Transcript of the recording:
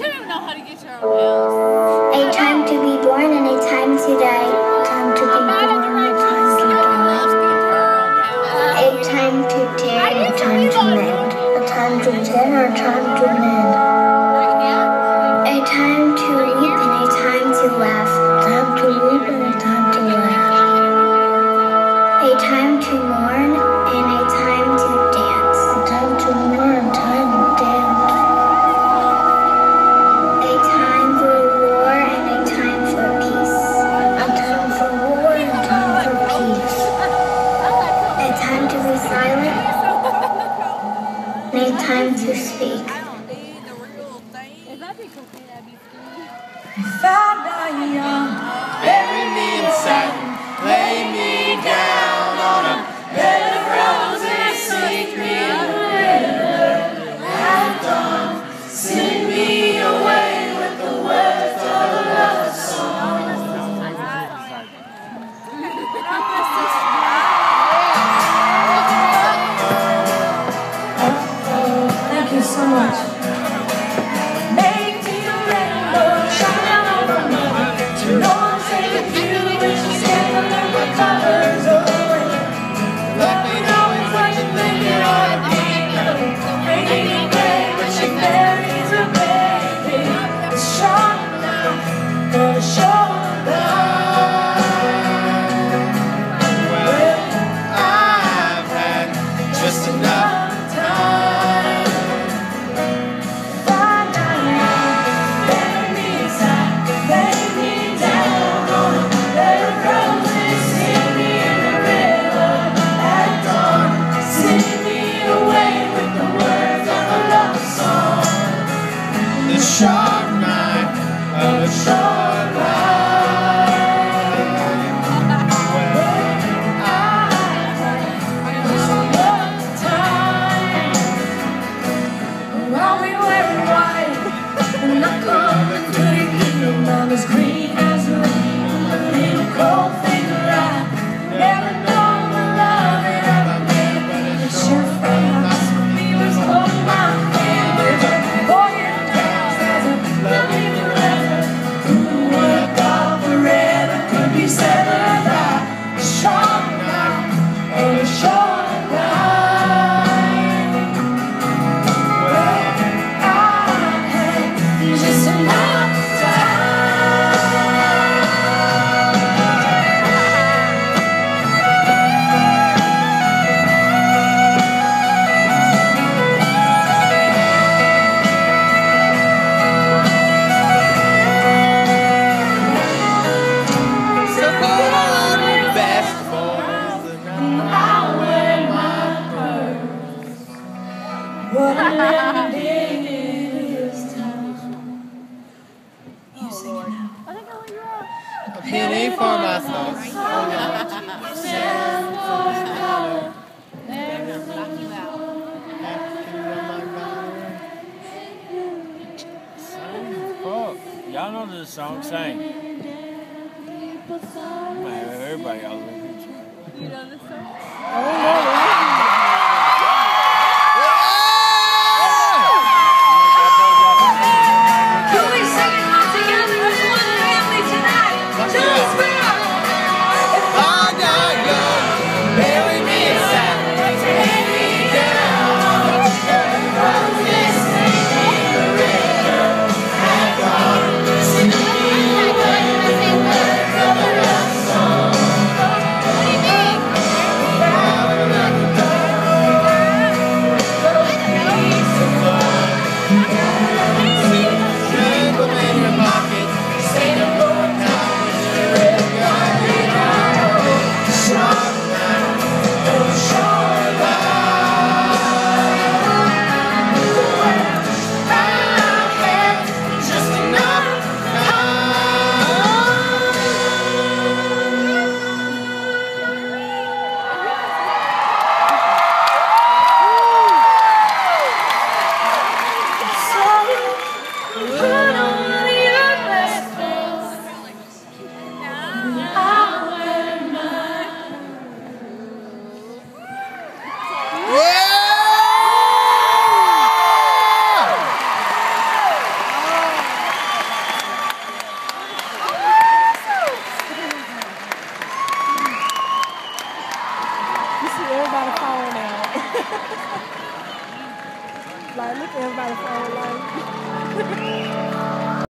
Know how to get your own. A time to be born and a time. words speak. I don't need the real thing. If I could I'd be free. If I die young. Oh, singing Lord. now. I think you out. A penny for my soul. Stand for power. Y'all know this song, sing. Everybody out there. Know this song? Like, look at everybody falling like.